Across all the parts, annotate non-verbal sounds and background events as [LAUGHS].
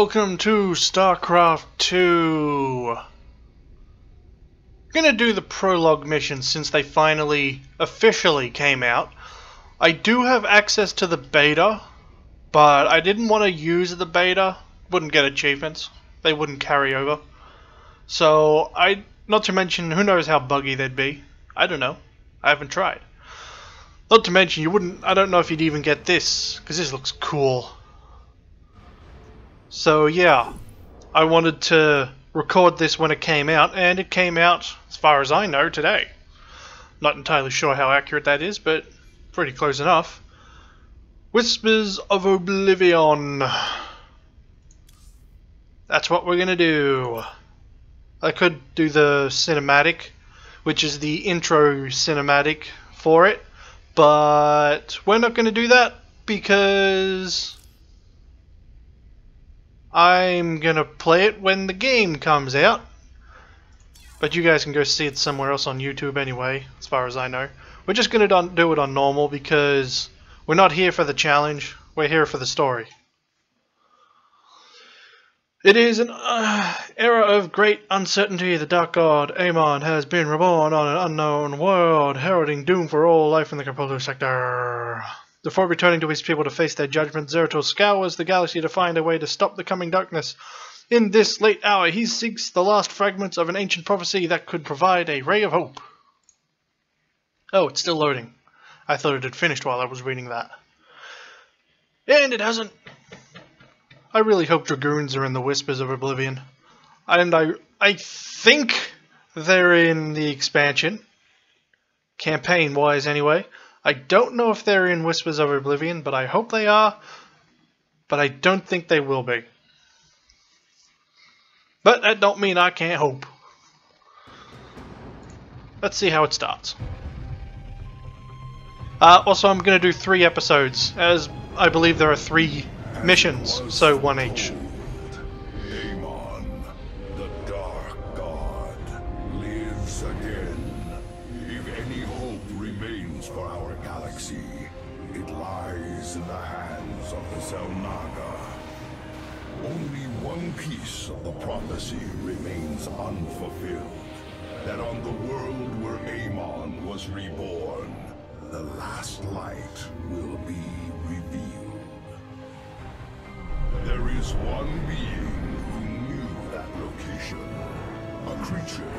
Welcome to StarCraft 2. I'm gonna do the prologue mission since they finally officially came out. I do have access to the beta, but I didn't want to use the beta. Wouldn't get achievements. They wouldn't carry over. So, I, not to mention, who knows how buggy they'd be. I don't know. I haven't tried. Not to mention, you wouldn't, I don't know if you'd even get this, because this looks cool. So yeah, I wanted to record this when it came out, and it came out, as far as I know, today. Not entirely sure how accurate that is, but pretty close enough. Whispers of Oblivion. That's what we're gonna do. I could do the cinematic, which is the intro cinematic for it, but we're not gonna do that because I'm gonna play it when the game comes out. But you guys can go see it somewhere else on YouTube anyway, as far as I know. We're just gonna do it on normal because we're not here for the challenge, we're here for the story. It is an uh, era of great uncertainty. The Dark God, Amon, has been reborn on an unknown world, heralding doom for all life in the Koprulu sector. Before returning to his people to face their judgment, Zeratul scours the galaxy to find a way to stop the coming darkness. In this late hour, he seeks the last fragments of an ancient prophecy that could provide a ray of hope. Oh, it's still loading. I thought it had finished while I was reading that. And it hasn't. I really hope Dragoons are in the Whispers of Oblivion. And I, I think they're in the expansion. Campaign-wise, anyway. I don't know if they're in Whispers of Oblivion, but I hope they are. But I don't think they will be. But that don't mean I can't hope. Let's see how it starts. Uh, also, I'm going to do three episodes, as I believe there are three missions, so one each. Reborn, the last light will be revealed. There is one being who knew that location. A creature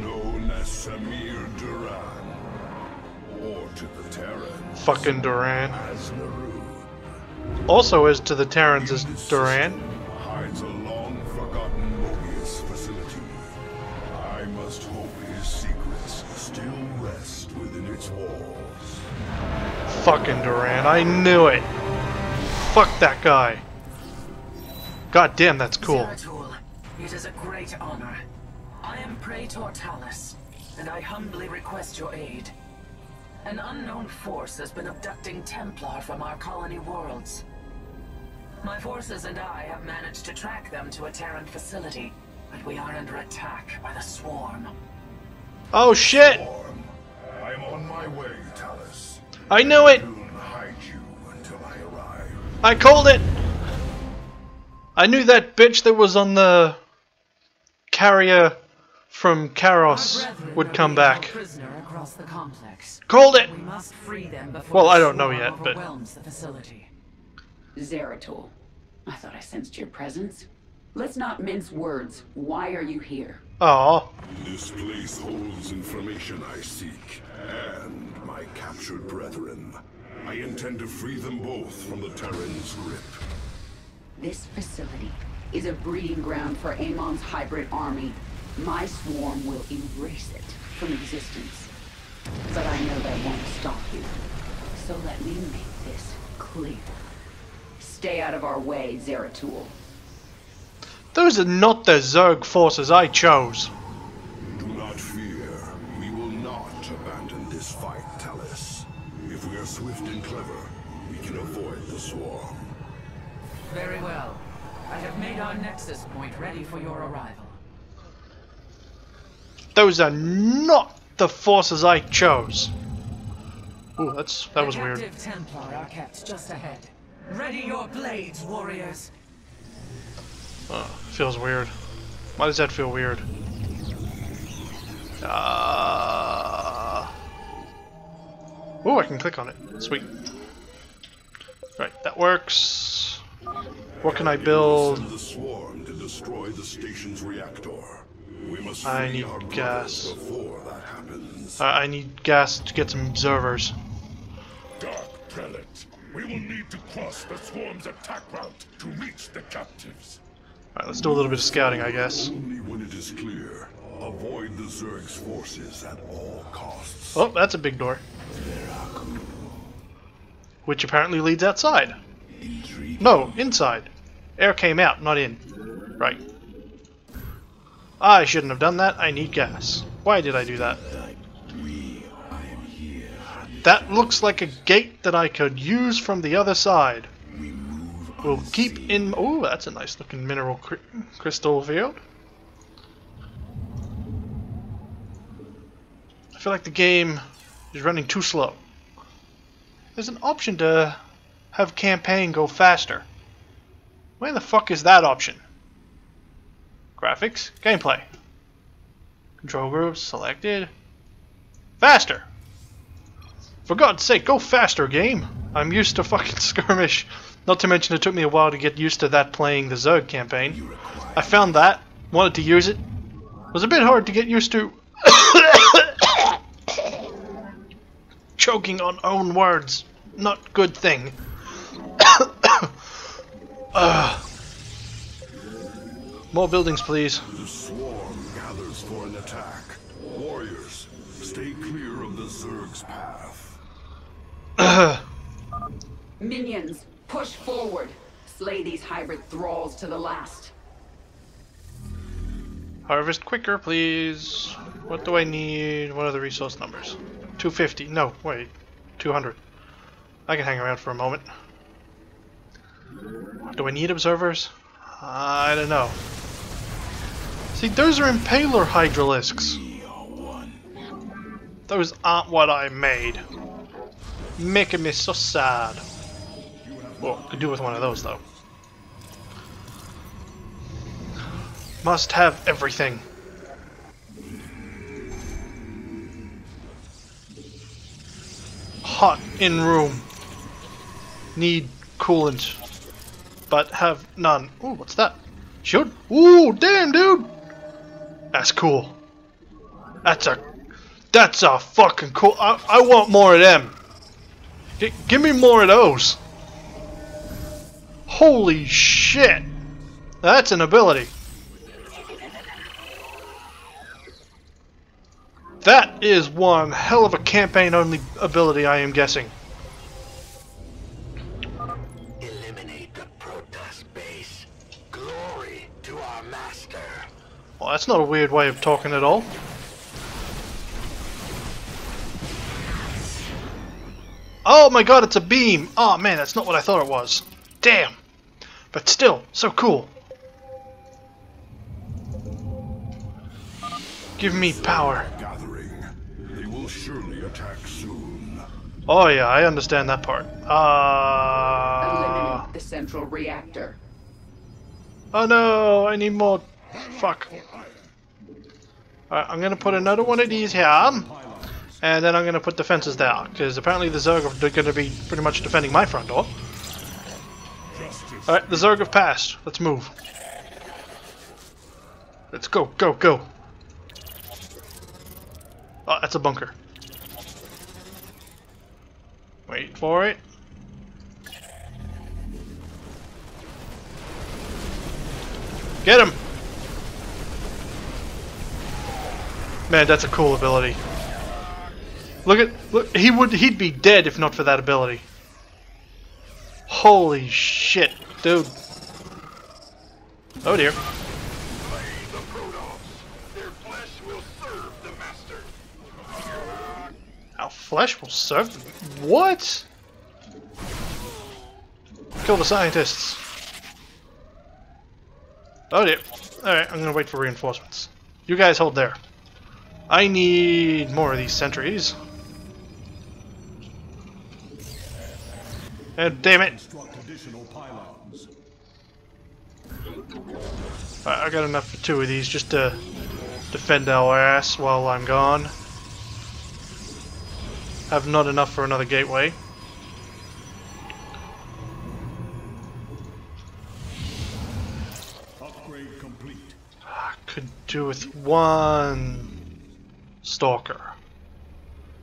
known as Samir Duran. Or to the Terrans Fucking Duran. as Also, as to the Terrans as This Duran. Fucking Duran. I knew it. Fuck that guy. God damn, that's cool. Zeratul, it is a great honor. I am Praetor Talis, and I humbly request your aid. An unknown force has been abducting Templar from our colony worlds. My forces and I have managed to track them to a Terran facility, but we are under attack by the Swarm. Oh shit! Storm, I'm on my way, Talis. I knew it! Soon hide you until I. I called it! I knew that bitch that was on the carrier from Karos would come back. held prisoner across the complex. Called it! We must free them before Well, I don't know yet, but- overwhelms the facility. Zeratul, I thought I sensed your presence. Let's not mince words. Why are you here? Aw. This place holds information I seek, and my captured brethren. I intend to free them both from the Terran's grip. This facility is a breeding ground for Amon's hybrid army. My swarm will erase it from existence. But I know that won't stop you. So let me make this clear. Stay out of our way, Zeratul. Those are not the Zerg forces I chose. Swift and clever, we can avoid the swarm. Very well. I have made our nexus point ready for your arrival. Those are not the forces I chose. Ooh, that's that was the weird. captive Templar are kept just ahead. Ready your blades, warriors. Oh, feels weird. Why does that feel weird? Ah. Oh, I can click on it. Sweet. Right, that works. What can I build? The swarm to destroy the station's reactor. We must I need gas. before that happens. Uh, I need gas to get some observers. Dark Prelate, we will need to cross the swarm's attack route to reach the captives. Alright, let's do a little bit of scouting, I guess. Only when it is clear. Avoid the Zerg's forces at all costs. Oh, that's a big door. Which apparently leads outside. No, inside. Air came out, not in. Right. I shouldn't have done that. I need gas. Why did I do that? That looks like a gate that I could use from the other side. We'll keep in... Oh, that's a nice looking mineral cr crystal field. I feel like the game is running too slow. There's an option to have campaign go faster. Where the fuck is that option? Graphics, gameplay. Control groups, selected. Faster! For God's sake, go faster, game! I'm used to fucking [LAUGHS] skirmish. Not to mention it took me a while to get used to that playing the Zerg campaign. I found that, wanted to use it. Was a bit hard to get used to. [COUGHS] [COUGHS] Choking on own words. Not good thing. Ugh. [COUGHS] Uh. More buildings, please. The swarm gathers for an attack. Warriors, stay clear of the Zerg's path. [COUGHS] Minions, push forward. Slay these hybrid thralls to the last. Harvest quicker, please. What do I need? What are the resource numbers? 250. No, wait. 200. I can hang around for a moment. Do I need observers? I don't know. See, those are impaler hydralisks. Those aren't what I made. Making me so sad. Well, could do with one of those though. Must have everything. Hot in room. Need coolant. But have none. Ooh, what's that? Should. Ooh, damn, dude! That's cool. That's a. That's a fucking cool. I, I want more of them. G give me more of those. Holy shit! That's an ability. That is one hell of a campaign-only ability, I am guessing. Eliminate the Protoss base. Glory to our master. Well, that's not a weird way of talking at all. Oh my god, it's a beam! Oh man, that's not what I thought it was. Damn! But still, so cool. Give me power. Gathering. They will surely attack soon. Oh yeah, I understand that part. Uh... Eliminate the central reactor. Oh no, I need more. Fuck. Alright, I'm gonna put another one of these here. And then I'm gonna put defenses there. Because apparently the Zerg are gonna be pretty much defending my front door. Alright, the Zerg have passed. Let's move. Let's go, go, go. Oh, that's a bunker. Wait for it. Get him! Man, that's a cool ability. Look at look he would he'd be dead if not for that ability. Holy shit, dude. Oh dear. Flesh will serve them. What? Kill the scientists. Oh dear. Alright, I'm gonna wait for reinforcements. You guys hold there. I need more of these sentries. And damn it! I got enough for two of these just to defend our ass while I'm gone. Have not enough for another gateway. Upgrade complete. I Could do with one stalker.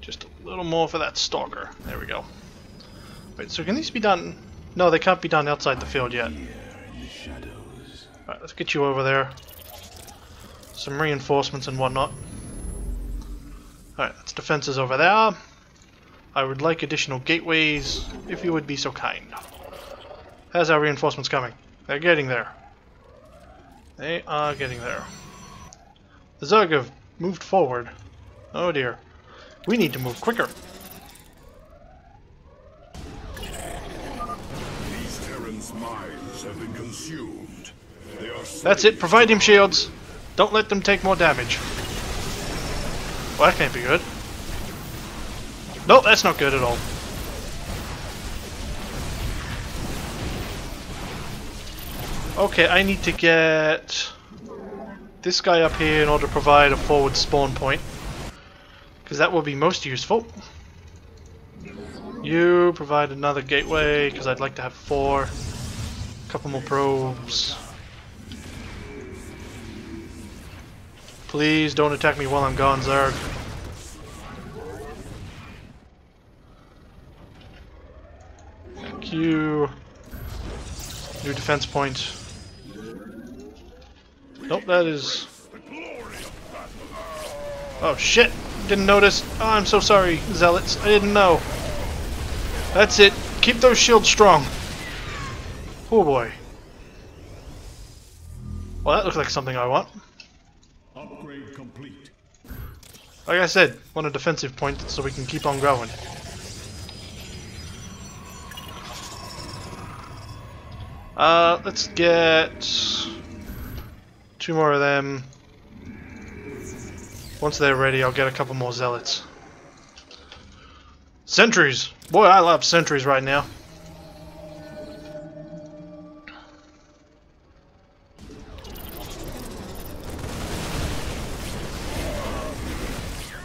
Just a little more for that stalker. There we go. Wait, so can these be done? No, they can't be done outside the field yet. Alright, let's get you over there. Some reinforcements and whatnot. Alright, that's defenses over there. I would like additional gateways, if you would be so kind. How's our reinforcements coming? They're getting there. They are getting there. The Zerg have moved forward. Oh dear. We need to move quicker. These Terran's mines have been consumed. They are That's it, provide him shields. Don't let them take more damage. Well, that can't be good. Nope, that's not good at all. Okay, I need to get this guy up here in order to provide a forward spawn point. Because that will be most useful. You provide another gateway, because I'd like to have four. A couple more probes. Please don't attack me while I'm gone, Zerg. You. New defense point. Nope, that is... Oh shit! Didn't notice. Oh, I'm so sorry, Zealots. I didn't know. That's it. Keep those shields strong. Oh boy. Well, that looks like something I want. Upgrade complete. Like I said, want a defensive point so we can keep on going. Uh, let's get two more of them. Once they're ready, I'll get a couple more zealots. Sentries! Boy, I love sentries right now.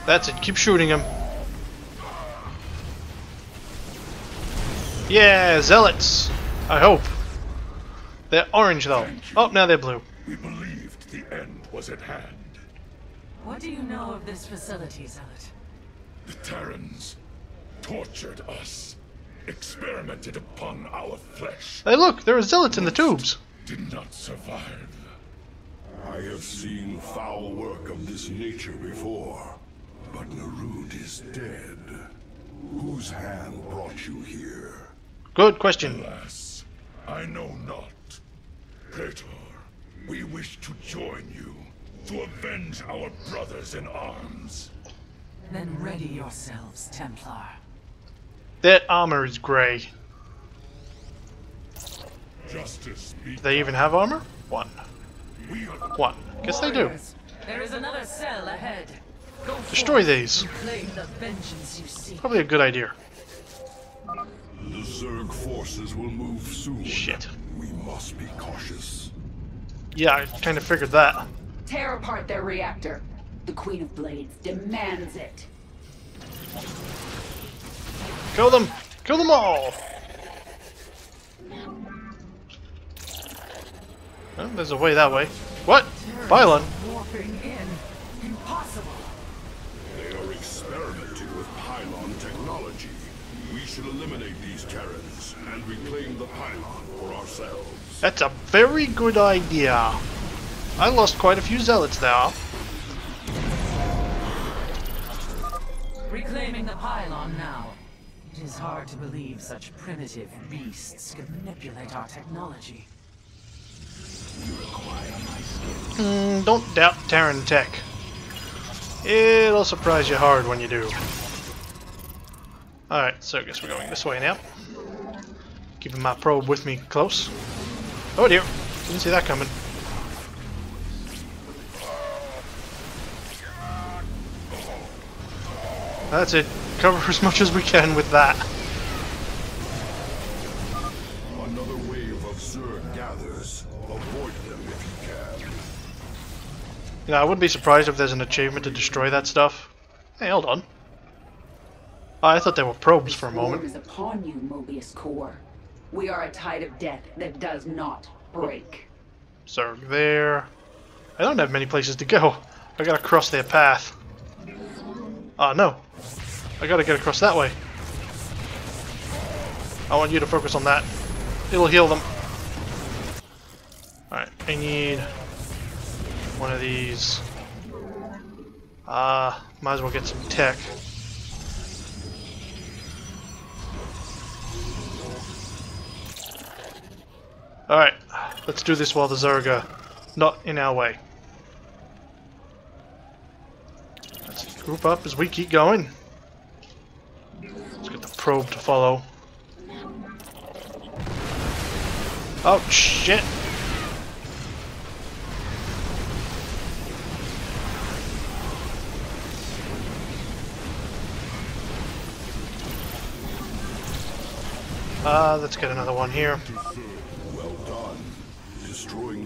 That's it, keep shooting him. Yeah, zealots! I hope. They're orange though. Oh, now they're blue. We believed the end was at hand. What do you know of this facility, Zealot? The Terrans tortured us, experimented upon our flesh, Hey look, there are zealots in the tubes. did not survive. I have seen foul work of this nature before, but Narud is dead. Whose hand brought you here? Good question. Alas, I know not. Praetor, we wish to join you, to avenge our brothers in arms. Then ready yourselves, Templar. That armor is grey. Justice Do they even have armor? One. we are One. Guess they do. There is another cell ahead. Go Destroy these. and Claim the vengeance you seek. Probably a good idea. The Zerg forces will move soon. Shit. We must be cautious. Yeah, I kind of figured that. Tear apart their reactor. The Queen of Blades demands it. Kill them! Kill them all! Oh, there's a way that way. What? Pylon? Warping in. Impossible. They are experimenting with pylon technology. We should eliminate these Terrans and reclaim the pylon for ourselves. That's a very good idea. I lost quite a few zealots there. Reclaiming the pylon now. It is hard to believe such primitive beasts could manipulate our technology. Mm, don't doubt Terran tech. It'll surprise you hard when you do. Alright, so I guess we're going this way now. Keeping my probe with me close. Oh dear, didn't see that coming. That's it. Cover as much as we can with that. Another wave of Zerg gathers. Avoid them if you can. You know, I wouldn't be surprised if there's an achievement to destroy that stuff. Hey, hold on. Oh, I thought they were probes for a moment. is upon you, Moebius Corps. We are a tide of death that does not break. Zerg there. I don't have many places to go. I gotta cross their path. Oh no. I gotta get across that way. I want you to focus on that. It'll heal them. Alright, I need one of these. Ah, might as well get some tech. Alright, let's do this while the Zerg are not in our way. Let's group up as we keep going. Let's get the probe to follow. Oh, shit! Uh, let's get another one here.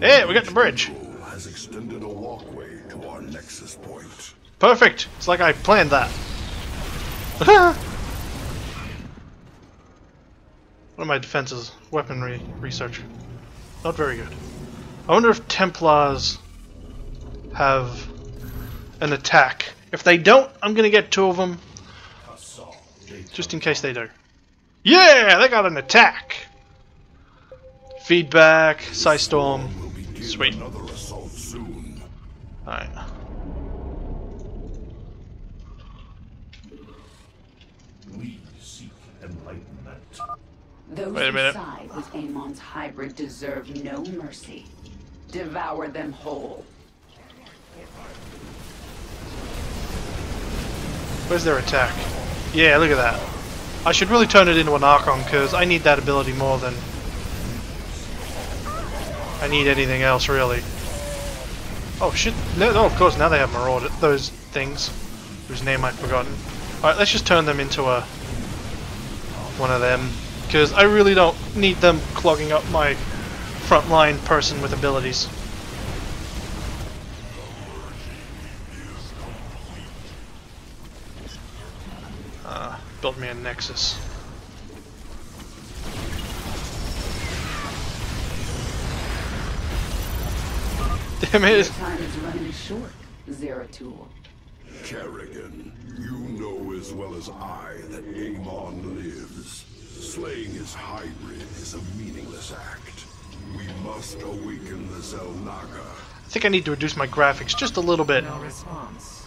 Well done. Destroying Hey, we got the bridge. Has extended a walkway to our nexus point. Perfect! It's like I planned that. [LAUGHS] One of my defenses, weaponry research. Not very good. I wonder if Templars have an attack. If they don't, I'm gonna get two of them, just in case they do. Yeah, they got an attack! Feedback, Psystorm. We'll begin Sweet. another assault soon. Alright. We seek enlightenment. Those Wait a who minute. side with Amon's hybrid deserve no mercy. Devour them whole. Where's their attack? Yeah, look at that. I should really turn it into an Archon because I need that ability more than I need anything else really. Oh shit! No, no, of course now they have Marauder. Those things, whose name I've forgotten. All right, let's just turn them into a one of them because I really don't need them clogging up my frontline person with abilities. Uh, build me a Nexus. Damn Your it! time is running short, Zeratul. Kerrigan, you know as well as I that Amon lives. Slaying his hybrid is a meaningless act. We must awaken the Xel'Naga. I think I need to reduce my graphics just a little bit No response.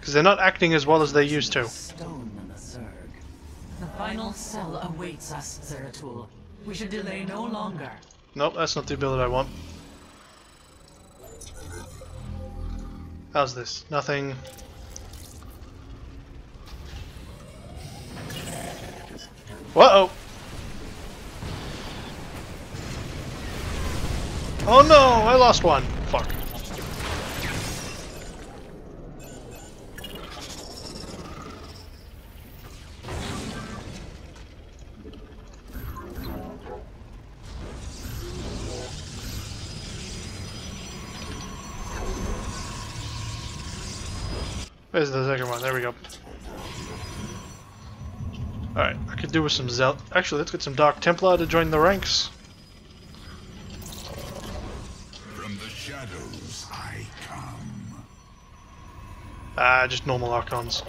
because they're not acting as well as they used to. Stone in the Zerg. The final cell awaits us, Zeratul. We should delay no longer. Nope, that's not the ability I want. How's this? Nothing. Whoa! Oh no! I lost one! Fuck. Where's the second one? There we go. Alright, I could do with some Zel- Actually, let's get some Dark Templar to join the ranks. From the shadows I come. Ah, just normal Archons.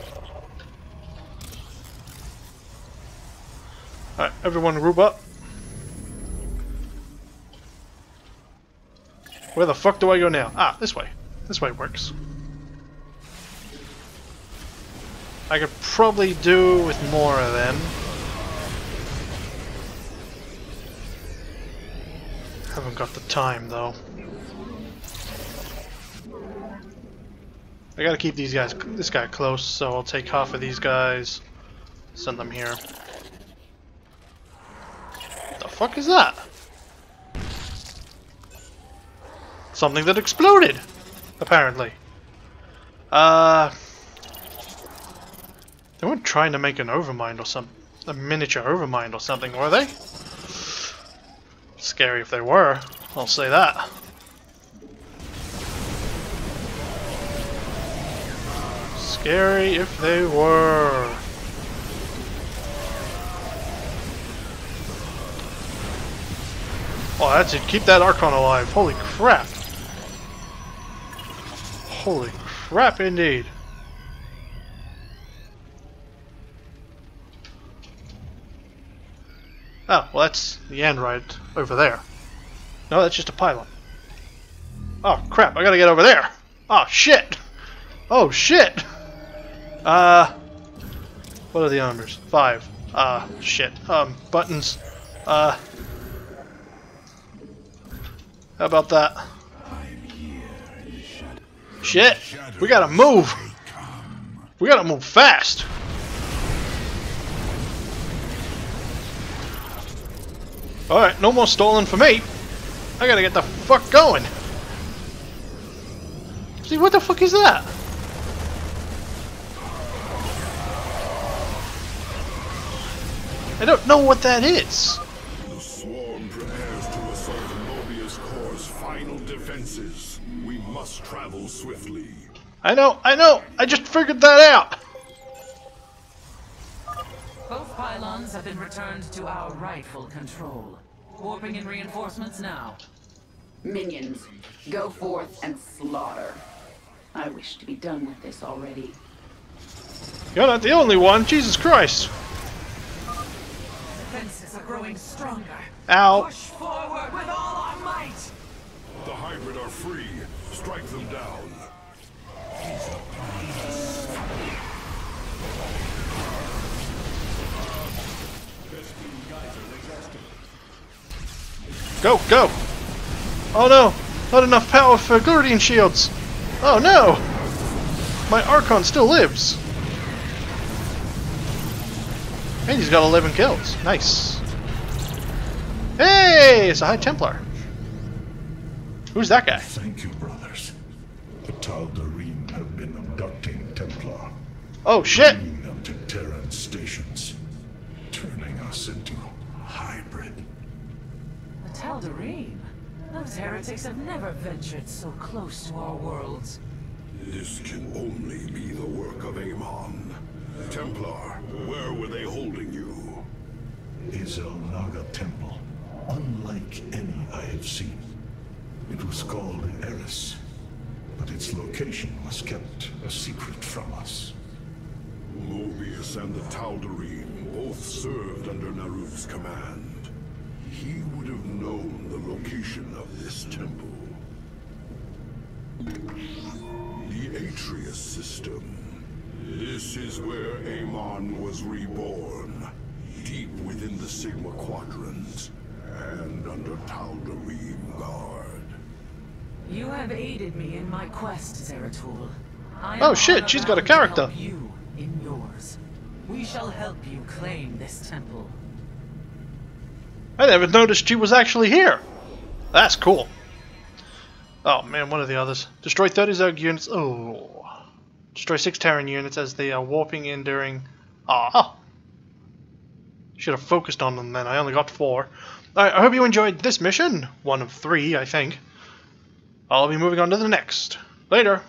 Alright, everyone group up. Where the fuck do I go now? Ah, this way. This way works. I could probably do with more of them. Haven't got the time though. I gotta keep these guys, this guy close, so I'll take half of these guys, send them here. What the fuck is that? Something that exploded, apparently. Uh, they weren't trying to make an overmind or some a miniature overmind or something, were they? Scary if they were, I'll say that. Scary if they were. Oh, that's it. Keep that Archon alive. Holy crap. Holy crap indeed. Oh, well that's the end right over there. No, that's just a pylon. Oh crap, I gotta get over there. Oh shit. Oh shit. Uh, what are the armors? Five. Uh, shit. Um, buttons. Uh, how about that? Shit! We gotta move! We gotta move fast! Alright, no more stalling for me! I gotta get the fuck going! See, what the fuck is that? I don't know what that is. The swarm prepares to assault Moebius Corps's final defenses. We must travel swiftly. I know, I know! I just figured that out! Both pylons have been returned to our rightful control. Warping in reinforcements now. Minions, go forth and slaughter. I wish to be done with this already. You're not the only one, Jesus Christ! Defenses are growing stronger. Ow. Push forward with all our might! The hybrid are free. Strike them down. Go, go! Oh no! Not enough power for Guardian shields! Oh no! My Archon still lives! And he's got 11 kills. Nice. Hey! It's a High Templar. Who's that guy? Thank you, brothers. The Tal'Darim have been abducting Templar, Oh shit! bringing them to Terran stations, turning us into hybrid. The Tal'Darim? Those heretics have never ventured so close to our worlds. This can only be the work of Amon. Templar, where were they holding you? A Xel'Naga Temple, unlike any I have seen. It was called Eris, but its location was kept a secret from us. Moebius and the Tal'Darim both served under Narud's command. He would have known the location of this temple. The Atreus system. This is where Amon was reborn. Deep within the Sigma Quadrant. And under Tal'Darim guard. You have aided me in my quest, Zeratul. I Oh, shit, she's got a character. You in yours. We shall help you claim this temple. I never noticed she was actually here. That's cool. Oh man, one of the others. Destroy 30 Zerg units. Oh. Destroy 6 Terran units as they are warping in during... Ah. Should have focused on them then. I only got 4. Alright, I hope you enjoyed this mission. One of 3, I think. I'll be moving on to the next. Later.